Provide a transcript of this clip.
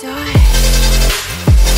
die.